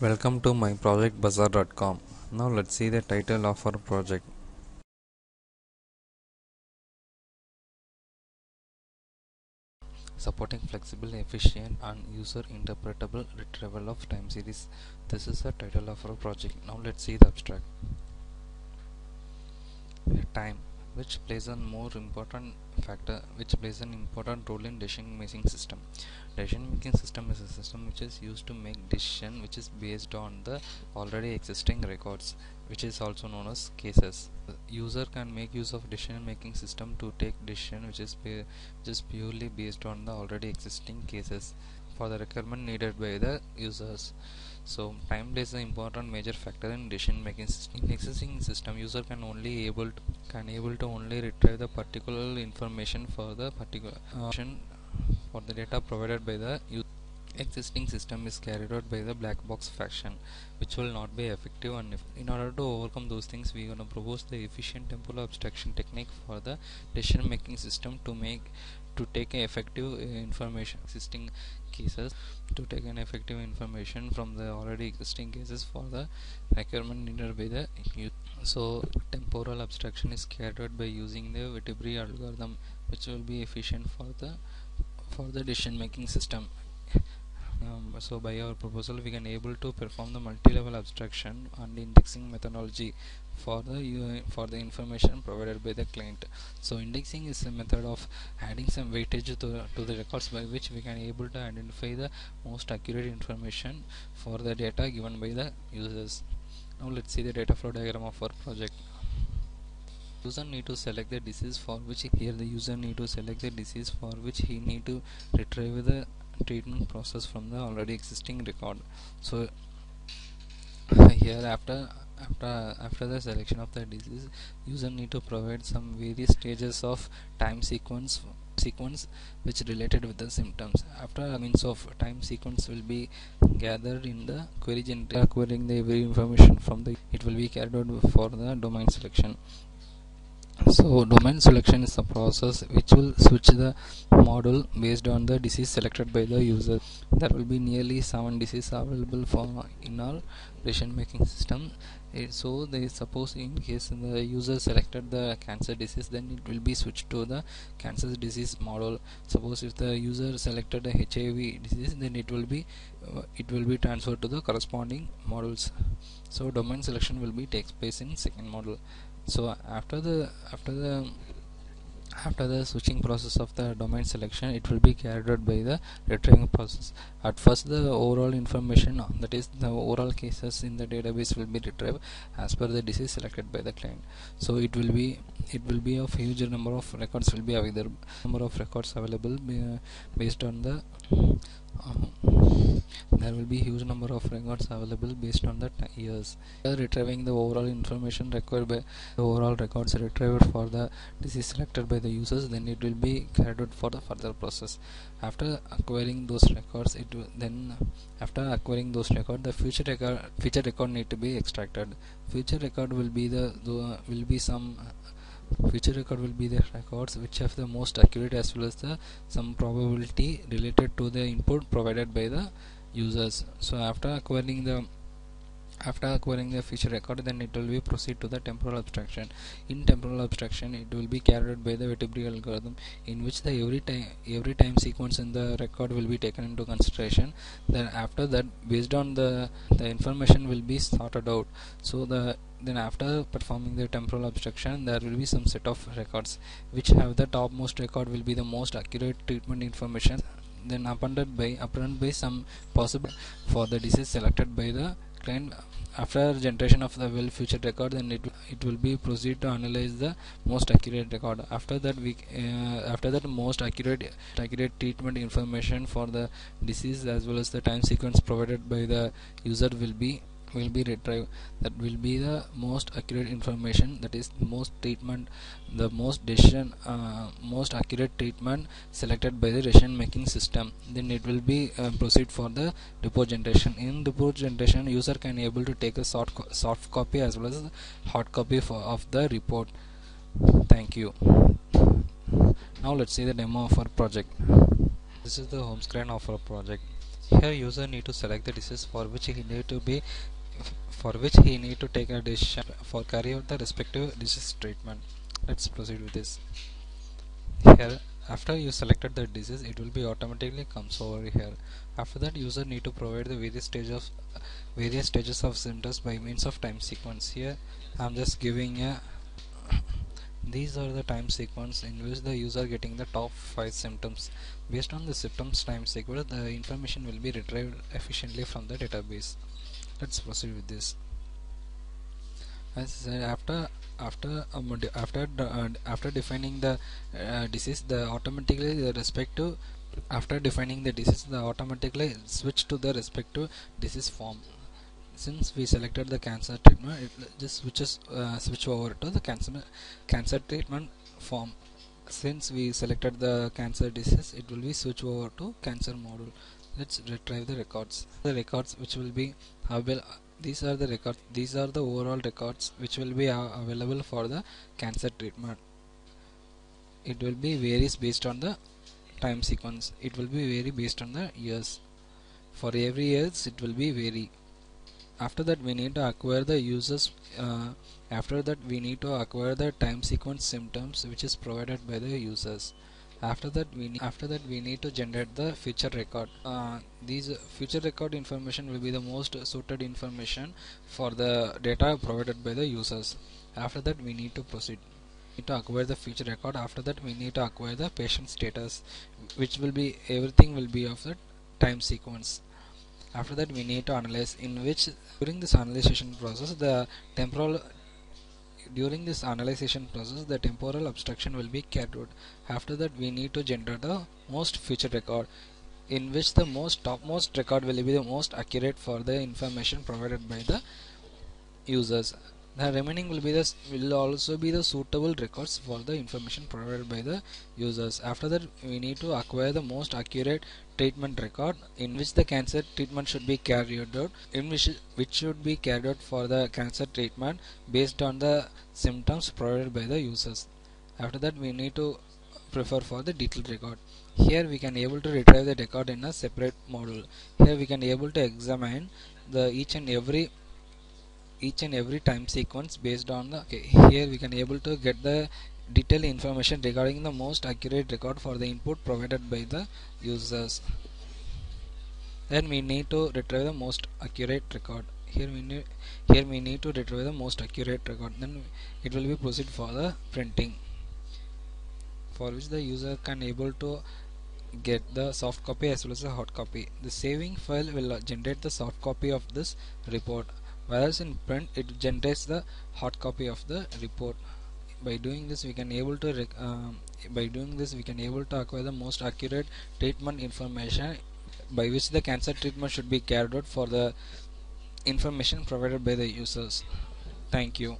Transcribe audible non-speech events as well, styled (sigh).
Welcome to my projectbazaar.com. Now let's see the title of our project. Supporting flexible, efficient, and user interpretable retrieval of time series. This is the title of our project. Now let's see the abstract. Time, which plays a more important factor, which plays an important role in decision making system. Decision making system is a system which is used to make decision which is based on the already existing records, which is also known as cases. User can make use of decision making system to take decision which is is purely based on the already existing cases for the requirement needed by the users. So time plays an important major factor in decision making system. In existing system, user can only able to, can able to only retrieve the particular information for the particular uh, for the data provided by the. Existing system is carried out by the black box faction, which will not be effective. And in order to overcome those things, we are gonna propose the efficient temporal abstraction technique for the decision making system to make to take an effective information existing cases to take an effective information from the already existing cases for the requirement needed by the youth. So temporal abstraction is carried out by using the Viterbi algorithm, which will be efficient for the for the decision making system. So by our proposal, we can able to perform the multi-level abstraction and indexing methodology for the uh, for the information provided by the client. So indexing is a method of adding some weightage to, to the records by which we can able to identify the most accurate information for the data given by the users. Now let's see the data flow diagram of our project. User need to select the disease for which here the user need to select the disease for which he need to retrieve the treatment process from the already existing record. So here after after after the selection of the disease user need to provide some various stages of time sequence sequence which related with the symptoms after means of time sequence will be gathered in the query generator acquiring the every information from the it will be carried out for the domain selection so domain selection is a process which will switch the model based on the disease selected by the user. There will be nearly seven diseases available for in our decision making system Eh, so they suppose in case the user selected the cancer disease then it will be switched to the cancer disease model. Suppose if the user selected the hiv disease then it will be uh, it will be transferred to the corresponding models. So domain selection will be takes place in second model. So after the after the after the switching process of the domain selection it will be carried out by the retrieving process. At first the overall information that is the overall cases in the database will be retrieved as per the disease selected by the client. So it will be it will be of huge number of records will be available number of records available uh, based on the um, there will be huge number of records available based on the years. Here retrieving the overall information required by the overall records retrieved for the disease selected by the users then it will be carried out for the further process. After acquiring those records it then after acquiring those records the future record future record need to be extracted. Future record will be the, the will be some future record will be the records which have the most accurate as well as the some probability related to the input provided by the users. So after acquiring the after acquiring the feature record then it will be proceed to the temporal abstraction. In temporal abstraction it will be carried out by the Viterbi algorithm in which the every time every time sequence in the record will be taken into consideration. Then after that based on the the information will be sorted out. So the then after performing the temporal abstraction there will be some set of records which have the topmost record will be the most accurate treatment information then appended by appended by some possible for the disease selected by the client. After generation of the well future record then it, it will be proceed to analyze the most accurate record. After that we uh, after that most accurate accurate treatment information for the disease as well as the time sequence provided by the user will be will be retrieved that will be the most accurate information that is most treatment the most decision uh, most accurate treatment selected by the decision making system. Then it will be uh, proceed for the report generation. In report generation user can able to take a soft, co soft copy as well as hard copy for, of the report. Thank you. Now let's see the demo of our project. This is the home screen of our project. Here user need to select the disease for which he need to be for which he need to take a decision for carry out the respective disease treatment. Let's proceed with this. Here after you selected the disease it will be automatically comes over here. After that user need to provide the various stages of various stages of symptoms by means of time sequence. Here I'm just giving a (coughs) these are the time sequence in which the user getting the top 5 symptoms. Based on the symptoms time sequence the information will be retrieved efficiently from the database let's proceed with this. As said after after after uh, after defining the uh, disease the automatically the respective after defining the disease the automatically switch to the respective disease form. Since we selected the cancer treatment it just switches uh, switch over to the cancer cancer treatment form. Since we selected the cancer disease it will be switch over to cancer module let's retrieve the records. The records which will be available these are the records these are the overall records which will be available for the cancer treatment. It will be varies based on the time sequence. It will be vary based on the years. For every years it will be vary. After that we need to acquire the users uh, after that we need to acquire the time sequence symptoms which is provided by the users after that we need, after that we need to generate the feature record. Uh, these feature record information will be the most suited information for the data provided by the users. After that we need to proceed. We need to acquire the feature record. After that we need to acquire the patient status which will be everything will be of the time sequence. After that we need to analyze in which during this analyzation process the temporal during this analyzation process the temporal abstraction will be carried out. After that we need to generate the most feature record in which the most topmost record will be the most accurate for the information provided by the users the remaining will be the will also be the suitable records for the information provided by the users. After that we need to acquire the most accurate treatment record in which the cancer treatment should be carried out in which which should be carried out for the cancer treatment based on the symptoms provided by the users. After that we need to prefer for the detailed record. Here we can able to retrieve the record in a separate module. Here we can able to examine the each and every each and every time sequence based on the okay here we can able to get the detailed information regarding the most accurate record for the input provided by the users. Then we need to retrieve the most accurate record. Here we need here we need to retrieve the most accurate record. Then it will be proceed for the printing for which the user can able to get the soft copy as well as the hard copy. The saving file will generate the soft copy of this report whereas in print it generates the hard copy of the report. By doing this we can able to um, by doing this we can able to acquire the most accurate treatment information by which the cancer treatment should be carried out for the information provided by the users. Thank you